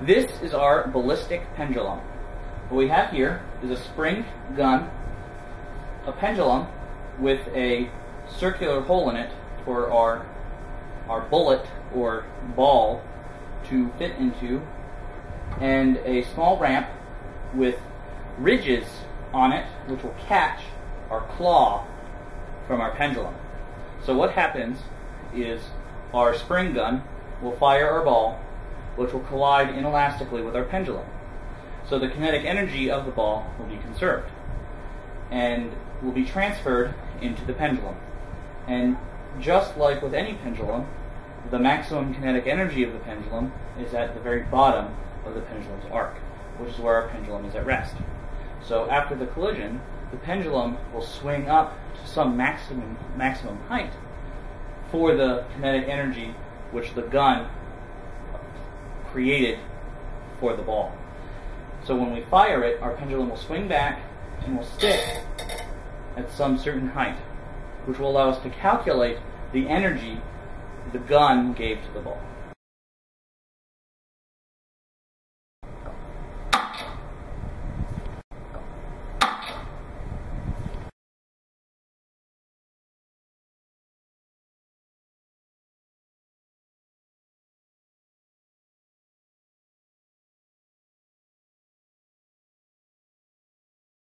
This is our ballistic pendulum. What we have here is a spring gun, a pendulum with a circular hole in it for our our bullet or ball to fit into, and a small ramp with ridges on it which will catch our claw from our pendulum. So what happens is our spring gun will fire our ball, which will collide inelastically with our pendulum. So the kinetic energy of the ball will be conserved and will be transferred into the pendulum. And just like with any pendulum, the maximum kinetic energy of the pendulum is at the very bottom of the pendulum's arc, which is where our pendulum is at rest. So after the collision, the pendulum will swing up to some maximum maximum height for the kinetic energy which the gun created for the ball. So when we fire it, our pendulum will swing back and will stick at some certain height, which will allow us to calculate the energy the gun gave to the ball.